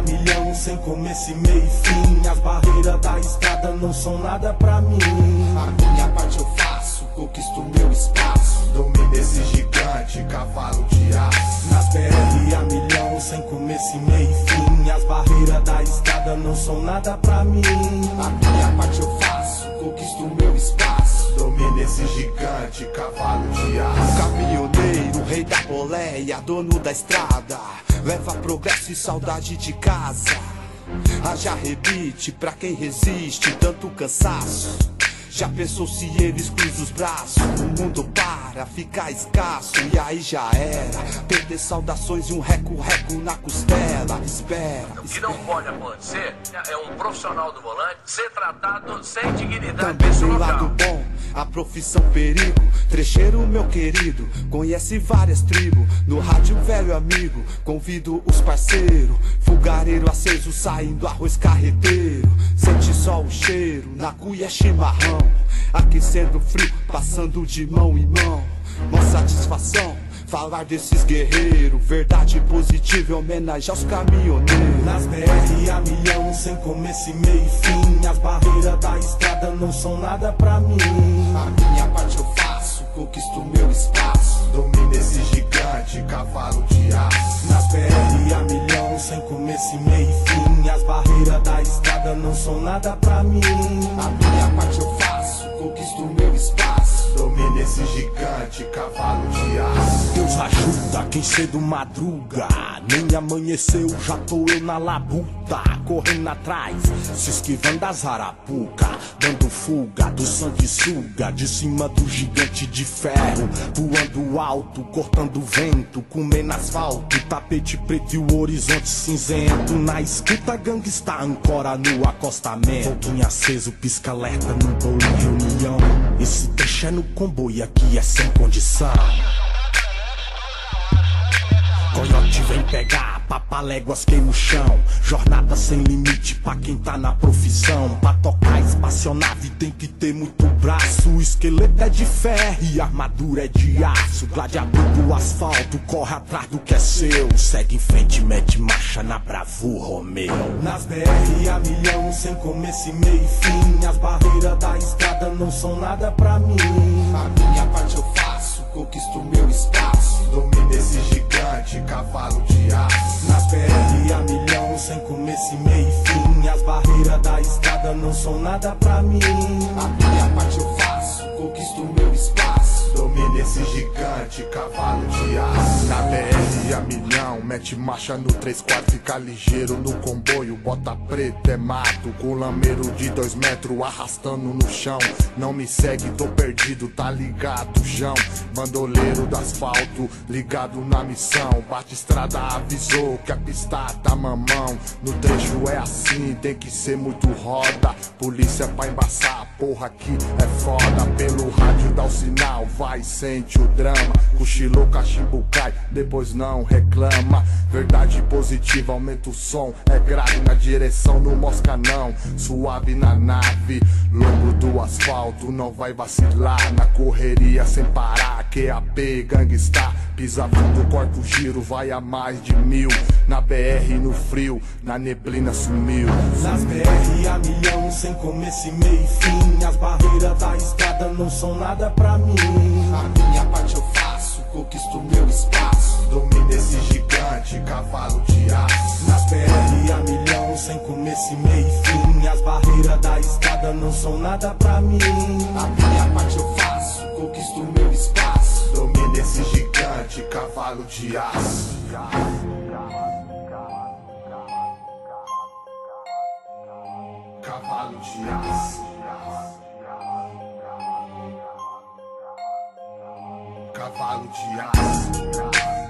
A milhão, sem começo e meio e fim. As barreiras da estrada não são nada pra mim. A minha parte eu faço, conquisto meu espaço. Domino esse gigante, cavalo de aço. Nas BR a milhão, sem começo e meio e fim. As barreiras da estrada não são nada pra mim. A minha parte eu faço, conquisto meu espaço. Domino esse gigante, cavalo de aço. Caminhoneiro, rei da boleia, dono da estrada. Leva progresso e saudade de casa. Haja rebite pra quem resiste tanto cansaço. Já pensou se eles cruzam os braços? O mundo para, fica escasso e aí já era. Perder saudações e um reco-reco na costela. Espera, O que não pode acontecer é um profissional do volante ser tratado sem dignidade Também do lado bom, a profissão perigo. Trecheiro, meu querido, conhece várias tribos. No rádio, velho amigo, convido os parceiros. Fogareiro aceso, saindo arroz carreteiro. Sente só o cheiro, na cuia é chimarrão. Aquecendo frio, passando de mão em mão. Mó satisfação. Falar desses guerreiros, verdade positiva, em homenagem aos caminhoneiros. Nas BR a milhão, sem começo e meio e fim. As barreiras da estrada não são nada pra mim. A minha parte eu faço, conquisto meu espaço. Domino esse gigante, cavalo de aço. Nas BR a milhão, sem começo e meio e fim. As barreiras da estrada não são nada pra mim. A minha parte eu faço, conquisto meu espaço. Domino esse gigante, cavalo ajuda quem cedo madruga. Nem amanheceu, já tô eu na labuta. Correndo atrás, se esquivando das arapuca. Dando fuga do sanguessuga. De cima do gigante de ferro. Voando alto, cortando vento. Comendo asfalto, tapete preto e o horizonte cinzento. Na escuta, gangsta ancora no acostamento. Foguinho aceso, pisca alerta no bolo reunião. Esse trecho é no comboio aqui é sem condição. Coiote vem pegar, papaléguas queima o chão. Jornada sem limite pra quem tá na profissão. Pra tocar espaçonave tem que ter muito braço. O esqueleto é de ferro e armadura é de aço. Gladiador do asfalto corre atrás do que é seu. Segue em frente, mete marcha na bravura, Romeu. Nas BR a milhão, sem começo meio e fim. As barreiras da estrada não são nada pra mim. A minha parte eu faço, conquisto meu espaço. São nada pra mim. Mete marcha no 3 4 fica ligeiro no comboio, bota preto é mato, com lameiro de 2 metros arrastando no chão. Não me segue, tô perdido, tá ligado, João. Bandoleiro do asfalto, ligado na missão. Bate estrada, avisou que a pista tá mamão. No trecho é assim, tem que ser muito roda. Polícia pra embaçar, porra aqui é foda. Pelo rádio dá o sinal, vai, sente o drama. Cochilou, cachimbo cai, depois não reclama. Verdade positiva, aumenta o som. É grave na direção, no mosca não. Suave na nave, longo do asfalto, não vai vacilar. Na correria sem parar, QAP, gangsta. Pisa fundo, corta o giro, vai a mais de mil. Na BR, no frio, na neblina sumiu. Nas BR a milhão, sem começo e meio e fim. As barreiras da estrada não são nada pra mim. A minha parte eu faço, conquisto meu espaço. Gigante, cavalo de aço. Nas BR a milhão, sem começo meio e fim. As barreiras da estrada não são nada pra mim. A minha parte eu faço, conquisto meu espaço. Domino esse gigante, cavalo de aço. Cavalo de aço. Cavalo de aço.